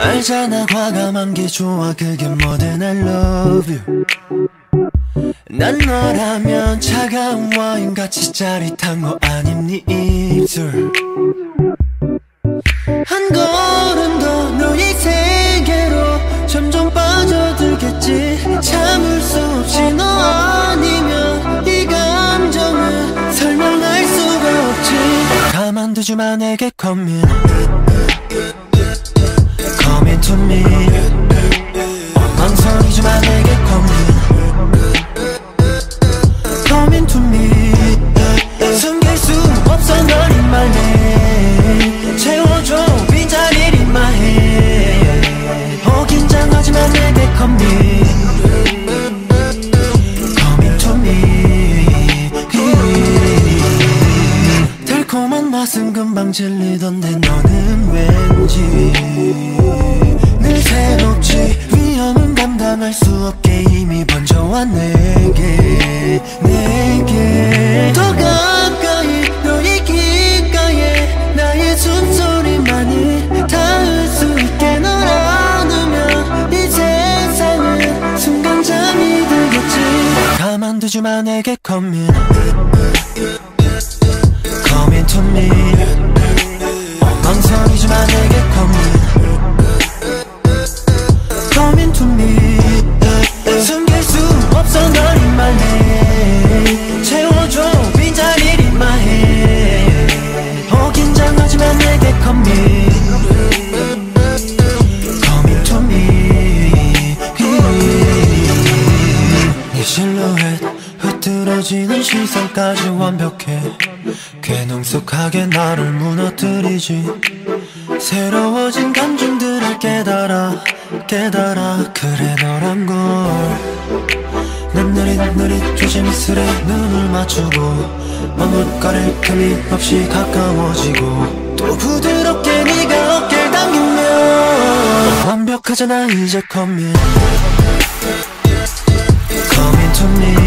알잖아 과감한 게 좋아. 그게 뭐든 I love you. 난 너라면 차가운 와인같이 짜릿한 거 아님 네 입술. 한 걸음 더 너의 세계로 점점 빠져들겠지. 참을 수 없이 너 아니면 이 감정은 설명할 수가 없지. 가만두지 마 내게 come in into me 망설이지 마 내게 come in Come into me 숨길 수 없어 너린 말해. 채워줘 빈자리를 in my 어 긴장하지 마 내게 in 달콤한 맛은 금방 질리던데 너는 왠지 감당할 수 없게 이미 번져와 내게 내게. 더 가까이 너의 귓가에 나의 숨소리만이 닿을 수 있게 널 안으면 이 세상은 순간 잠이 들겠지. 가만두지 마 내게 in 없어 너린 말해. 채워줘 my head 어 긴장하지 마 내게 me 네 실루엣 흐트러지는 시선까지 완벽해. 괴능숙하게 나를 무너뜨리지. 새로워진 감정들을 깨달아 깨달아. 그래 너란 걸 난 느릿 조심스레 눈을 맞추고 머뭇거릴 틈이 없이 가까워지고 또 부드럽게 네가 어깨를 당기면 완벽하잖아 이제 in Come into me